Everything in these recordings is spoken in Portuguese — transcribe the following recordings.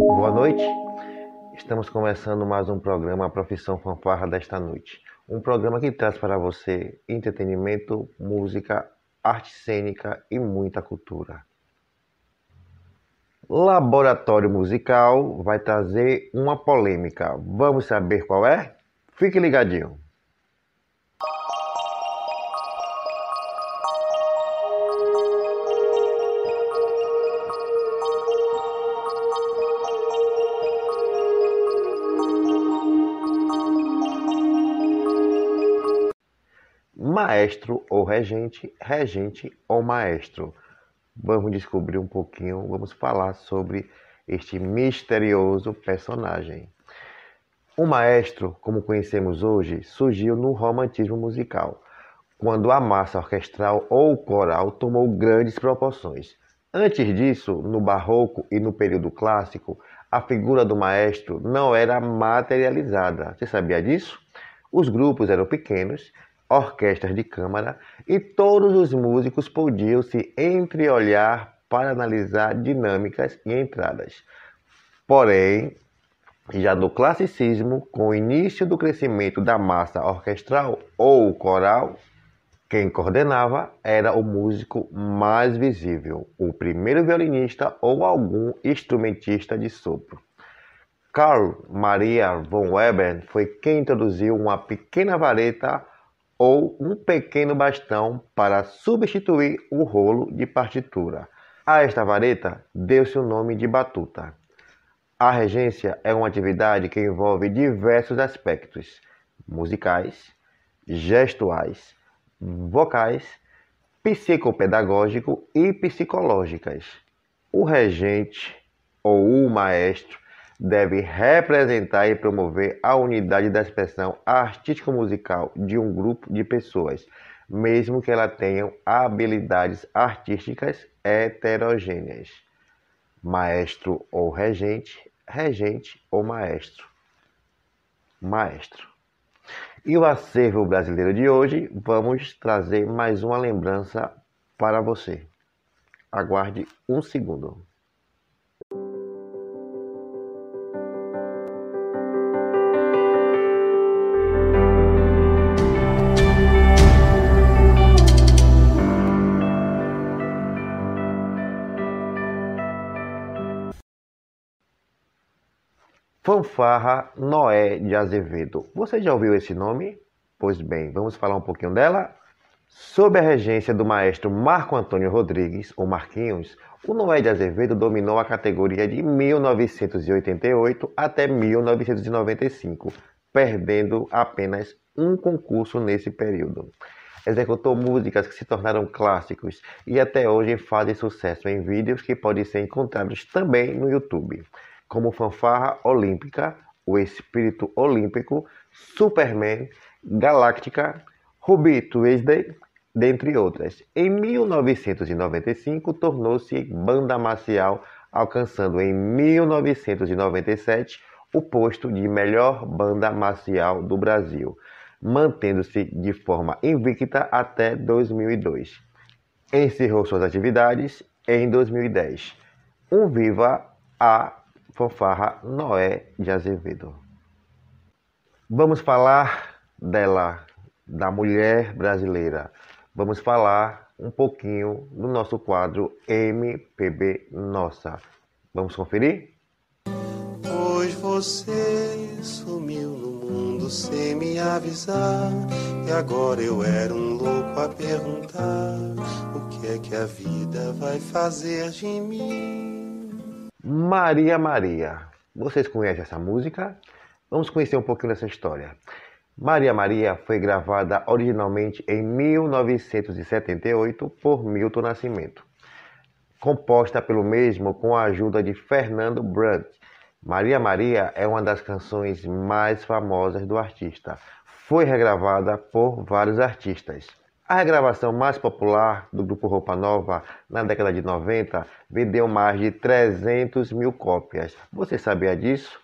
Boa noite. Estamos começando mais um programa A Profissão Fanfarra desta noite. Um programa que traz para você entretenimento, música, arte cênica e muita cultura. Laboratório Musical vai trazer uma polêmica. Vamos saber qual é? Fique ligadinho. Maestro ou regente, regente ou maestro. Vamos descobrir um pouquinho, vamos falar sobre este misterioso personagem. O maestro, como conhecemos hoje, surgiu no romantismo musical, quando a massa orquestral ou coral tomou grandes proporções. Antes disso, no barroco e no período clássico, a figura do maestro não era materializada. Você sabia disso? Os grupos eram pequenos, orquestras de câmara, e todos os músicos podiam se entreolhar para analisar dinâmicas e entradas. Porém, já no classicismo, com o início do crescimento da massa orquestral ou coral, quem coordenava era o músico mais visível, o primeiro violinista ou algum instrumentista de sopro. Carl Maria von Weber foi quem introduziu uma pequena vareta ou um pequeno bastão para substituir o rolo de partitura. A esta vareta deu-se o nome de batuta. A regência é uma atividade que envolve diversos aspectos musicais, gestuais, vocais, psicopedagógico e psicológicas. O regente ou o maestro deve representar e promover a unidade da expressão artístico-musical de um grupo de pessoas, mesmo que elas tenham habilidades artísticas heterogêneas. Maestro ou regente, regente ou maestro. Maestro. E o acervo brasileiro de hoje, vamos trazer mais uma lembrança para você. Aguarde um segundo. Fanfarra Noé de Azevedo. Você já ouviu esse nome? Pois bem, vamos falar um pouquinho dela? Sob a regência do maestro Marco Antônio Rodrigues, ou Marquinhos, o Noé de Azevedo dominou a categoria de 1988 até 1995, perdendo apenas um concurso nesse período. Executou músicas que se tornaram clássicos e até hoje fazem sucesso em vídeos que podem ser encontrados também no YouTube como Fanfarra Olímpica, O Espírito Olímpico, Superman, Galáctica, Ruby Tuesday, dentre outras. Em 1995, tornou-se banda marcial, alcançando em 1997 o posto de melhor banda marcial do Brasil, mantendo-se de forma invicta até 2002. Encerrou suas atividades em 2010. Um viva a Fanfarra Noé de Azevedo. Vamos falar dela, da mulher brasileira. Vamos falar um pouquinho do nosso quadro MPB Nossa. Vamos conferir? Pois você sumiu no mundo sem me avisar. E agora eu era um louco a perguntar: o que é que a vida vai fazer de mim? Maria Maria. Vocês conhecem essa música? Vamos conhecer um pouquinho dessa história. Maria Maria foi gravada originalmente em 1978 por Milton Nascimento, composta pelo mesmo com a ajuda de Fernando Brandt. Maria Maria é uma das canções mais famosas do artista. Foi regravada por vários artistas. A regravação mais popular do grupo Roupa Nova na década de 90 vendeu mais de 300 mil cópias. Você sabia disso?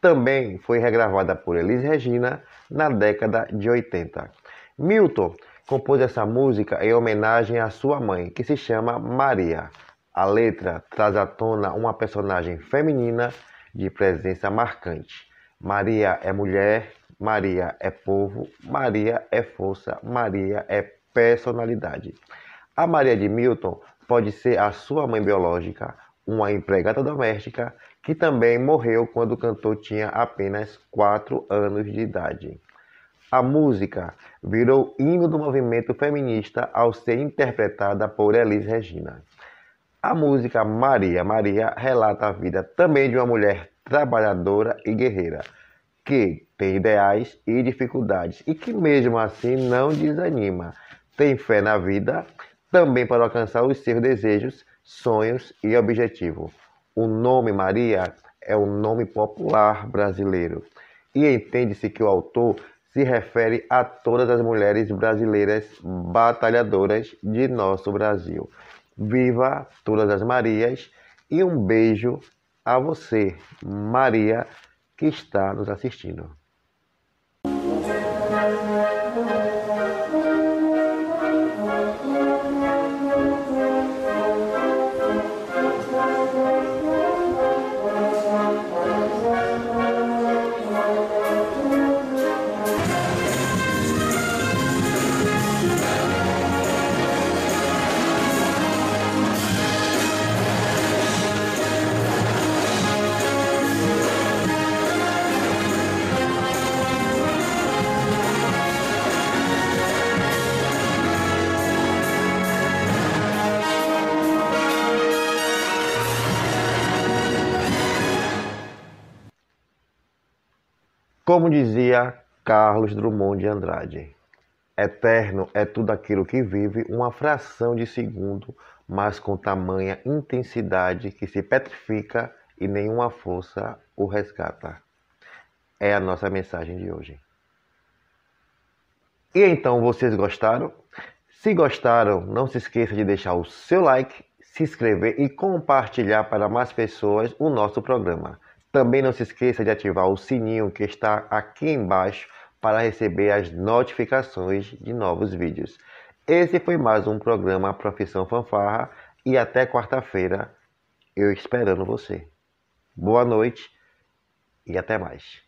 também foi regravada por Elis Regina na década de 80. Milton compôs essa música em homenagem à sua mãe, que se chama Maria. A letra traz à tona uma personagem feminina de presença marcante. Maria é mulher, Maria é povo, Maria é força, Maria é personalidade. A Maria de Milton pode ser a sua mãe biológica, uma empregada doméstica que também morreu quando o cantor tinha apenas 4 anos de idade. A música virou hino do movimento feminista ao ser interpretada por Elis Regina. A música Maria Maria relata a vida também de uma mulher trabalhadora e guerreira, que tem ideais e dificuldades e que mesmo assim não desanima, tem fé na vida também para alcançar os seus desejos, sonhos e objetivos. O nome Maria é um nome popular brasileiro e entende-se que o autor se refere a todas as mulheres brasileiras batalhadoras de nosso Brasil. Viva todas as Marias e um beijo a você, Maria, que está nos assistindo. Como dizia Carlos Drummond de Andrade, eterno é tudo aquilo que vive uma fração de segundo, mas com tamanha intensidade que se petrifica e nenhuma força o resgata. É a nossa mensagem de hoje. E então, vocês gostaram? Se gostaram, não se esqueça de deixar o seu like, se inscrever e compartilhar para mais pessoas o nosso programa. Também não se esqueça de ativar o sininho que está aqui embaixo para receber as notificações de novos vídeos. Esse foi mais um programa Profissão Fanfarra e até quarta-feira eu esperando você. Boa noite e até mais.